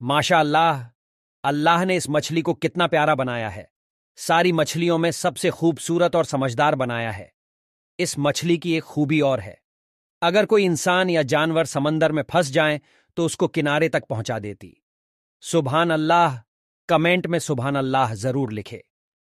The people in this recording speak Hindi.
माशा अल्लाह अल्लाह ने इस मछली को कितना प्यारा बनाया है। सारी मछलियों में सबसे खूबसूरत और समझदार बनाया है। इस मछली की एक खूबी और है। अगर कोई इंसान या जानवर समंदर में फंस जाए तो उसको किनारे तक पहुँचा देती। सुबहान अल्लाह, कमेंट में सुबहान अल्लाह ज़रूर लिखे।